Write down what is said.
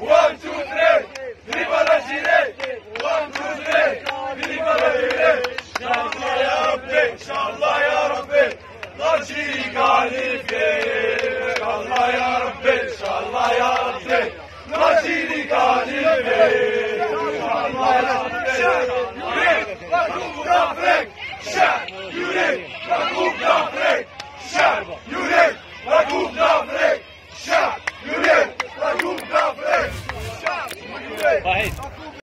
One, two, three. Tripala Shire. One, two, three. Tripala Shire. Shallah ya Rabbi. Shallah ya Rabbi. Nashiri Khalife. Shallah ya Rabbi. Shallah ya Rabbi. Nashiri Khalife. Shallah ya Rabbi. Yürek. Yürek. Yürek. Yürek. Yürek. Vai.